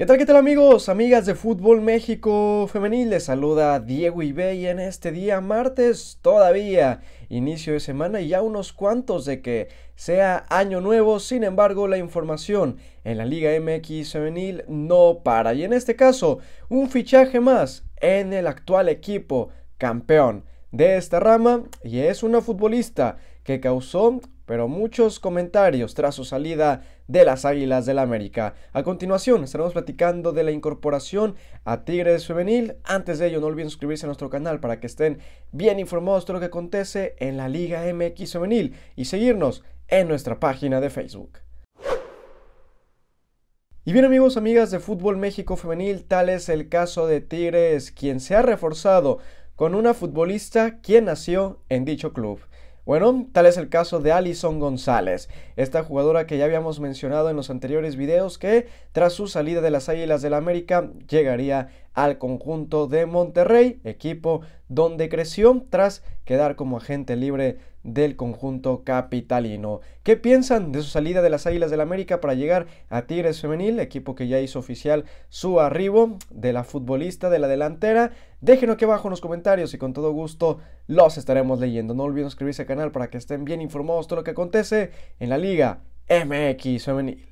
¿Qué tal, qué tal amigos, amigas de Fútbol México Femenil? Les saluda Diego Ibey en este día martes, todavía inicio de semana y ya unos cuantos de que sea año nuevo, sin embargo la información en la Liga MX Femenil no para y en este caso un fichaje más en el actual equipo campeón de esta rama y es una futbolista que causó pero muchos comentarios tras su salida de las Águilas del América. A continuación estaremos platicando de la incorporación a Tigres Femenil. Antes de ello no olviden suscribirse a nuestro canal para que estén bien informados de lo que acontece en la Liga MX Femenil y seguirnos en nuestra página de Facebook. Y bien amigos, amigas de Fútbol México Femenil, tal es el caso de Tigres, quien se ha reforzado con una futbolista quien nació en dicho club. Bueno, tal es el caso de Alison González, esta jugadora que ya habíamos mencionado en los anteriores videos que tras su salida de las Águilas del la América llegaría al conjunto de Monterrey, equipo donde creció tras quedar como agente libre del conjunto capitalino. ¿Qué piensan de su salida de las Águilas del América para llegar a Tigres Femenil, equipo que ya hizo oficial su arribo de la futbolista de la delantera? Déjenlo aquí abajo en los comentarios y con todo gusto los estaremos leyendo. No olviden suscribirse al canal para que estén bien informados de todo lo que acontece en la Liga MX Femenil.